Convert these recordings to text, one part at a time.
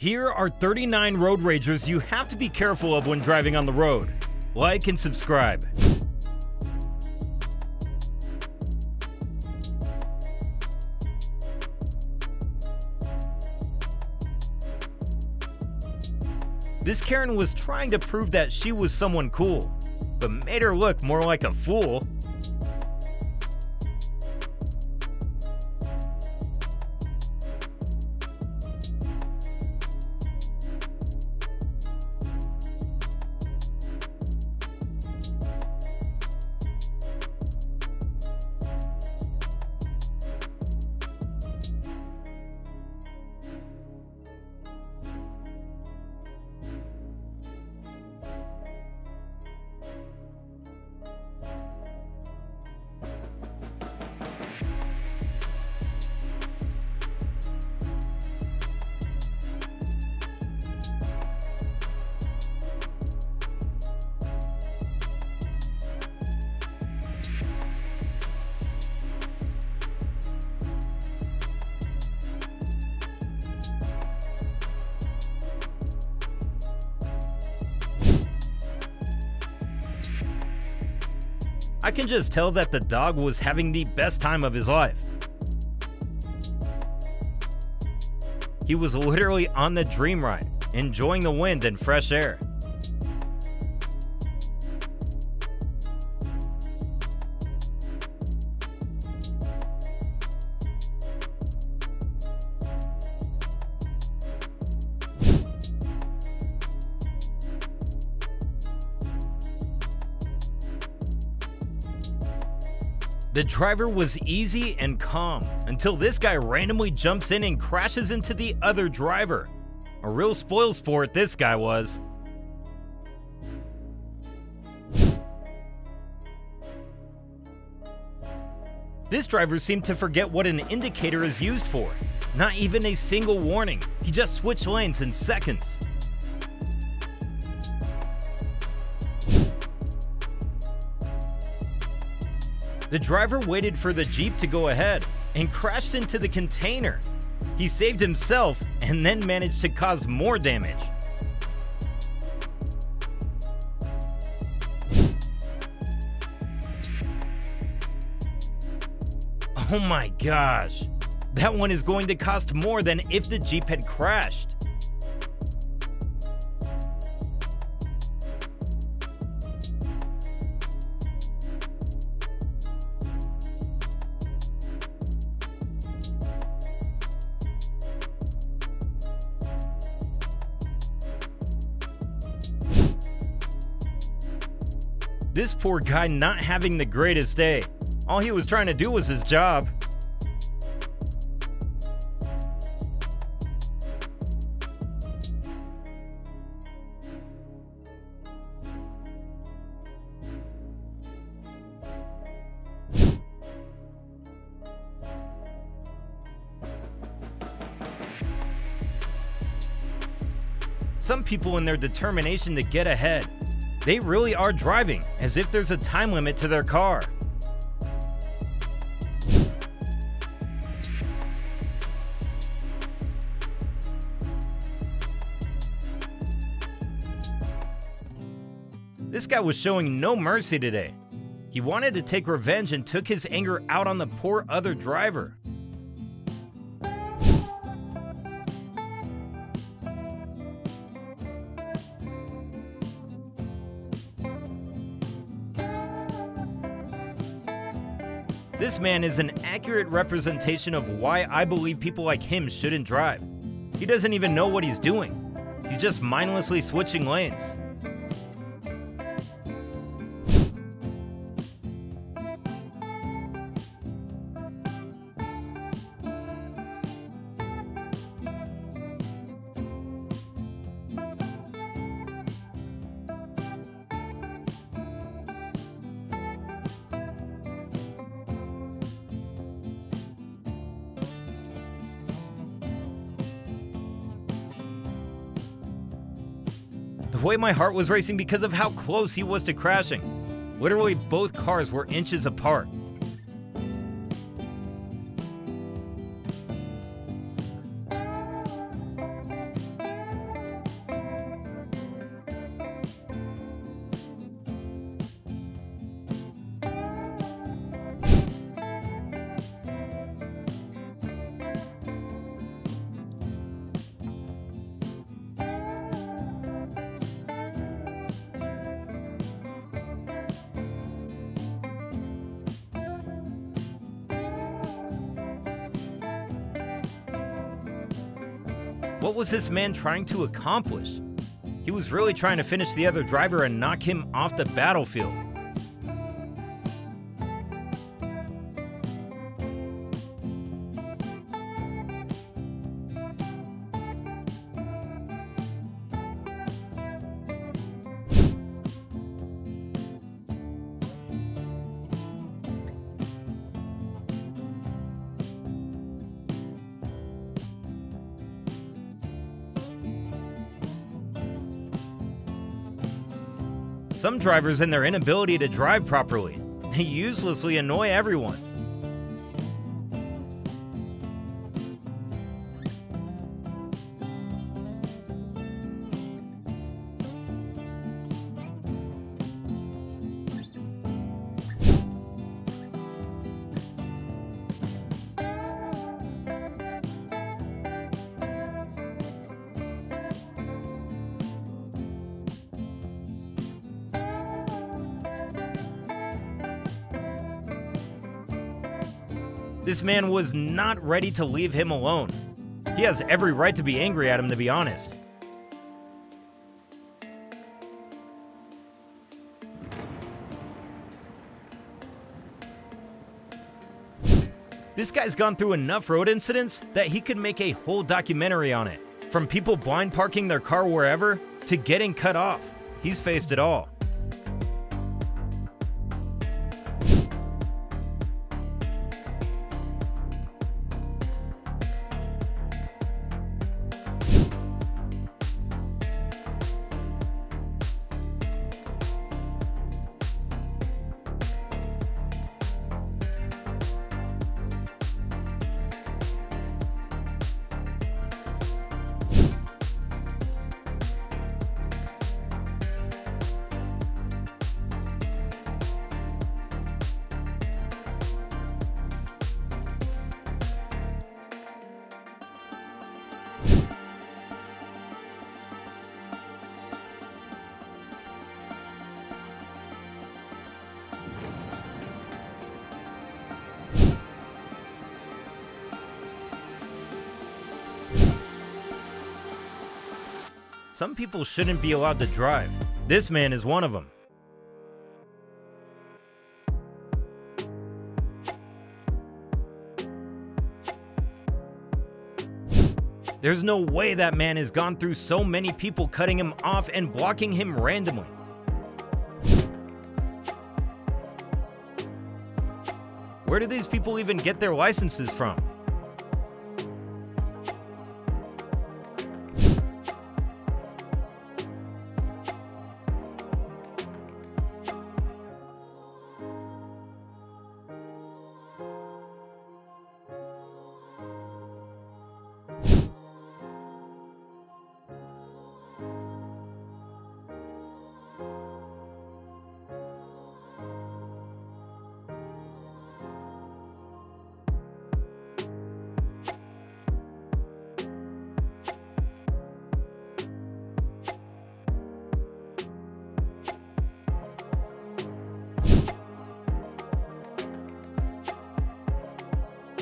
Here are 39 road ragers you have to be careful of when driving on the road. Like and subscribe. This Karen was trying to prove that she was someone cool, but made her look more like a fool. I can just tell that the dog was having the best time of his life. He was literally on the dream ride, enjoying the wind and fresh air. The driver was easy and calm until this guy randomly jumps in and crashes into the other driver. A real spoil sport this guy was. This driver seemed to forget what an indicator is used for. Not even a single warning. He just switched lanes in seconds. The driver waited for the Jeep to go ahead and crashed into the container. He saved himself and then managed to cause more damage. Oh my gosh, that one is going to cost more than if the Jeep had crashed. This poor guy not having the greatest day. All he was trying to do was his job. Some people in their determination to get ahead they really are driving as if there's a time limit to their car. This guy was showing no mercy today. He wanted to take revenge and took his anger out on the poor other driver. This man is an accurate representation of why I believe people like him shouldn't drive. He doesn't even know what he's doing. He's just mindlessly switching lanes. The way my heart was racing because of how close he was to crashing. Literally, both cars were inches apart. What was this man trying to accomplish? He was really trying to finish the other driver and knock him off the battlefield. Some drivers in their inability to drive properly, they uselessly annoy everyone. This man was not ready to leave him alone. He has every right to be angry at him, to be honest. This guy's gone through enough road incidents that he could make a whole documentary on it. From people blind parking their car wherever to getting cut off. He's faced it all. Some people shouldn't be allowed to drive. This man is one of them. There's no way that man has gone through so many people cutting him off and blocking him randomly. Where do these people even get their licenses from?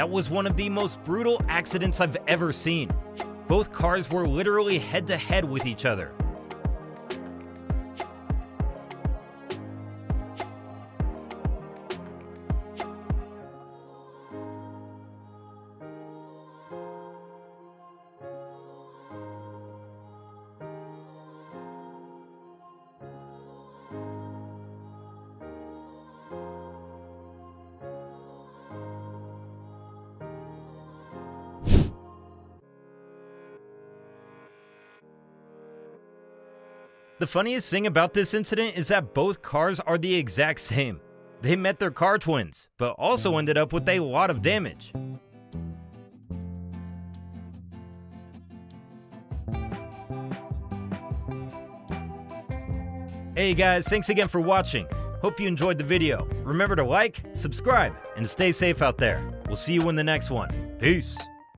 That was one of the most brutal accidents I've ever seen. Both cars were literally head to head with each other. The funniest thing about this incident is that both cars are the exact same. They met their car twins, but also ended up with a lot of damage. Hey guys, thanks again for watching. Hope you enjoyed the video. Remember to like, subscribe, and stay safe out there. We'll see you in the next one. Peace.